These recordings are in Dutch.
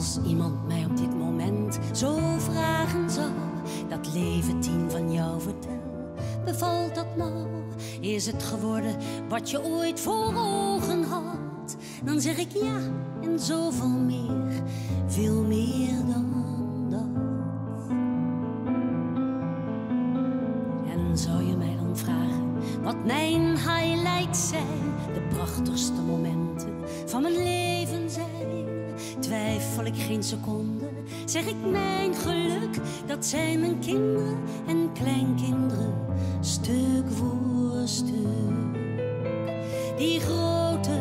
Als iemand mij op dit moment zo vragen zou, dat leven tien van jou vertel, bevalt dat nou? Is het geworden wat je ooit voor ogen had? Dan zeg ik ja en zoveel meer, veel meer dan dat. En zou je mij dan vragen wat mijn highlights zijn, de prachtigste momenten van mijn leven? Twijfel ik geen seconde, zeg ik mijn geluk, dat zijn mijn kinderen en kleinkinderen, stuk voor stuk. Die grote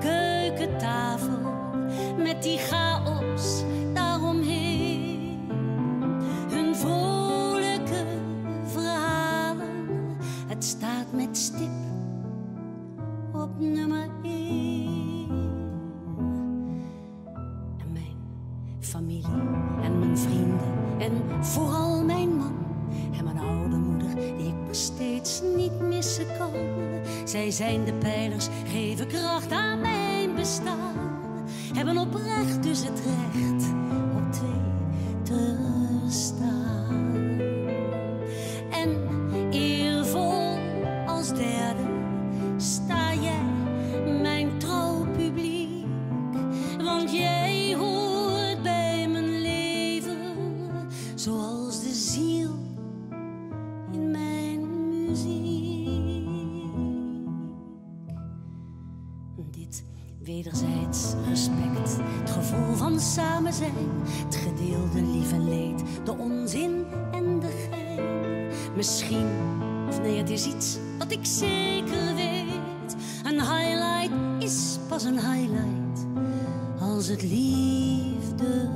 keukentafel met die chaos daaromheen. Hun vrolijke verhalen, het staat met stip op nummer familie en mijn vrienden en vooral mijn man en mijn oude moeder die ik nog steeds niet missen kan. Zij zijn de pijlers, geven kracht aan mijn bestaan. Hebben oprecht dus het recht Dit wederzijds respect, het gevoel van samen zijn, het gedeelde lief en leed, de onzin en de gein. Misschien, of nee, het is iets wat ik zeker weet. Een highlight is pas een highlight als het liefde